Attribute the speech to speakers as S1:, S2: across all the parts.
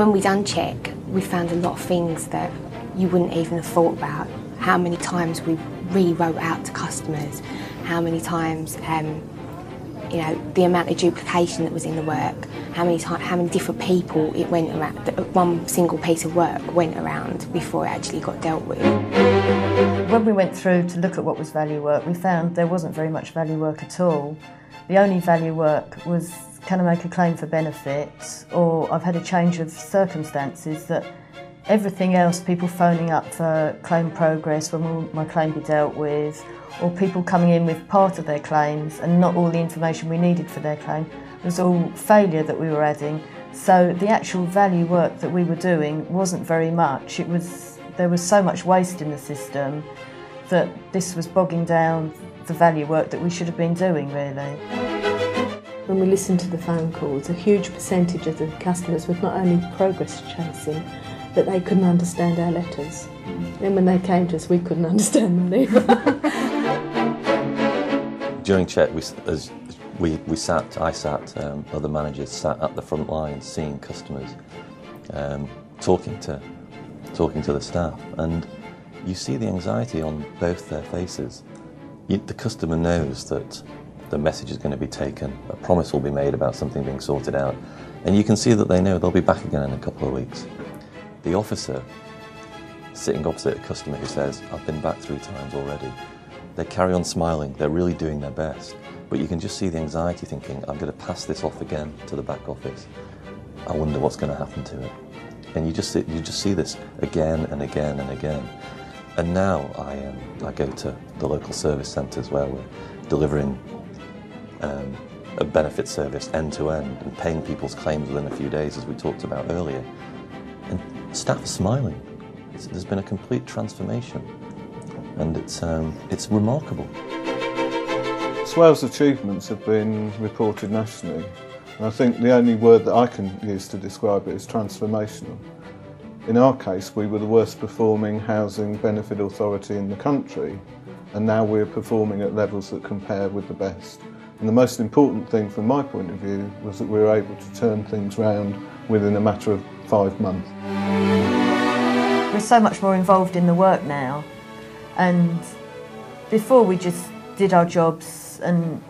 S1: When we done check, we found a lot of things that you wouldn't even have thought about. How many times we rewrote out to customers, how many times um, you know, the amount of duplication that was in the work, how many time, how many different people it went around, one single piece of work went around before it actually got dealt with.
S2: When we went through to look at what was value work, we found there wasn't very much value work at all. The only value work was can I make a claim for benefits or I've had a change of circumstances that everything else, people phoning up for claim progress, when will my claim be dealt with, or people coming in with part of their claims and not all the information we needed for their claim. It was all failure that we were adding. So the actual value work that we were doing wasn't very much. It was there was so much waste in the system that this was bogging down the value work that we should have been doing really.
S3: When we listened to the phone calls, a huge percentage of the customers were not only progress chasing, but they couldn't understand our letters. And when they came to us, we couldn't understand them either.
S4: During check, we, as we, we sat, I sat, um, other managers sat at the front line seeing customers, um, talking to talking to the staff, and you see the anxiety on both their faces. You, the customer knows that the message is going to be taken, a promise will be made about something being sorted out, and you can see that they know they'll be back again in a couple of weeks. The officer sitting opposite a customer who says, I've been back three times already, they carry on smiling, they're really doing their best, but you can just see the anxiety thinking, I'm going to pass this off again to the back office. I wonder what's going to happen to it. And you just see, you just see this again and again and again. And now I, um, I go to the local service centres where we're delivering um, a benefit service end to end and paying people's claims within a few days, as we talked about earlier. And staff are smiling. It's, there's been a complete transformation, and it's, um, it's remarkable.
S5: Swale's achievements have been reported nationally, and I think the only word that I can use to describe it is transformational. In our case, we were the worst performing housing benefit authority in the country, and now we're performing at levels that compare with the best. And the most important thing from my point of view was that we were able to turn things round within a matter of five months.
S2: We're so much more involved in the work now, and before we just did our jobs, and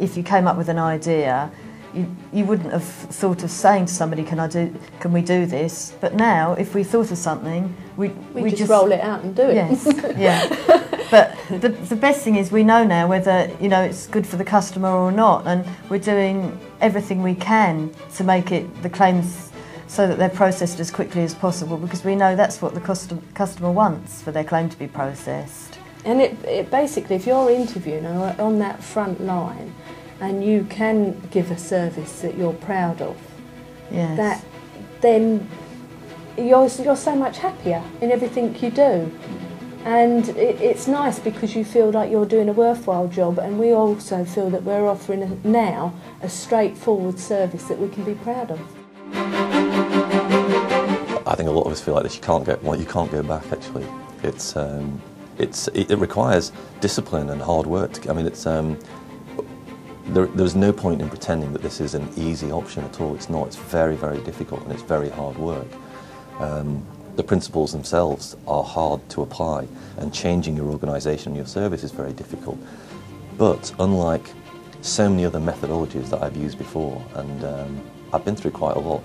S2: if you came up with an idea, you, you wouldn't have thought of saying to somebody, "Can I do? Can we do this?" But now, if we thought of something, we
S3: we, we just, just, roll it out and do it.
S2: Yes, yeah. But the, the best thing is we know now whether you know it's good for the customer or not, and we're doing everything we can to make it the claims so that they're processed as quickly as possible because we know that's what the custom, customer wants for their claim to be processed.
S3: And it, it basically, if you're interviewing on that front line and you can give a service that you're proud of,
S2: yes.
S3: that then you're, you're so much happier in everything you do. And it, it's nice because you feel like you're doing a worthwhile job, and we also feel that we're offering a, now a straightforward service that we can be proud of.
S4: I think a lot of us feel like this. You can't go well. You can't go back. Actually, it's um, it's it, it, requires discipline and hard work. To, I mean, it's um, there, there's no point in pretending that this is an easy option at all. It's not. It's very very difficult and it's very hard work. Um, the principles themselves are hard to apply, and changing your organisation and your service is very difficult. But unlike so many other methodologies that I've used before, and um, I've been through quite a lot.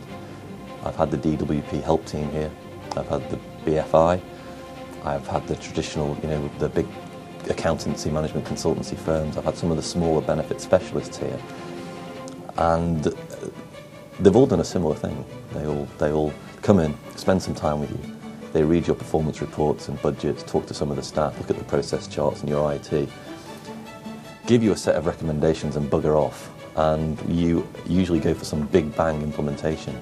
S4: I've had the DWP help team here, I've had the BFI, I've had the traditional, you know, the big accountancy management consultancy firms, I've had some of the smaller benefit specialists here, and they've all done a similar thing. They all, they all come in, spend some time with you. They read your performance reports and budgets, talk to some of the staff, look at the process charts and your IT, give you a set of recommendations and bugger off. And you usually go for some big bang implementation.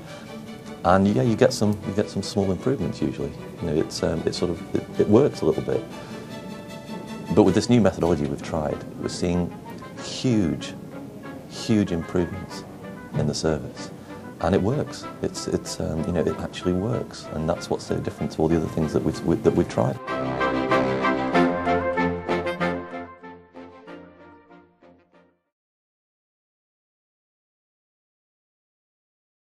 S4: And yeah, you get some you get some small improvements usually. You know, it's um, it sort of it, it works a little bit. But with this new methodology we've tried, we're seeing huge, huge improvements in the service and it works. It's, it's um, you know, it actually works, and that's what's so different to all the other things that we've, we, that we've tried.